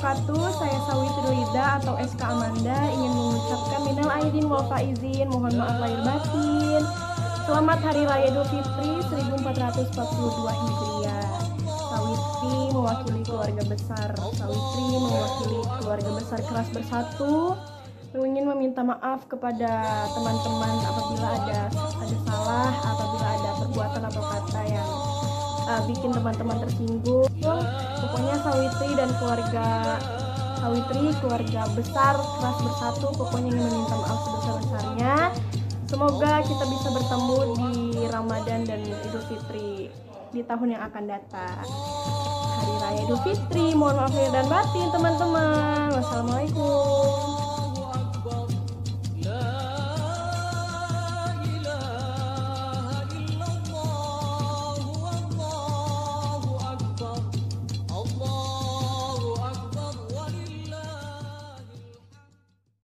wabarakatuh. Saya Sawitri Lida atau SK Amanda ingin mengucapkan minal aidin wal faizin, mohon maaf lahir batin. Selamat Hari Raya Idul Fitri 1442 Hijriah. Sawitri mewakili keluarga besar Sawitri mewakili keluarga besar keras bersatu ingin meminta maaf kepada teman-teman apabila ada ada salah apabila ada perbuatan atau kata yang uh, bikin teman-teman tersinggung. Pokoknya Sawitri dan keluarga Sawitri keluarga besar keras bersatu pokoknya ingin meminta maaf sebesar-besarnya. Semoga kita bisa bertemu di Ramadan dan Idul Fitri di tahun yang akan datang. Hari Raya Idul Fitri mohon maaf lahir dan batin teman-teman. Wassalamualaikum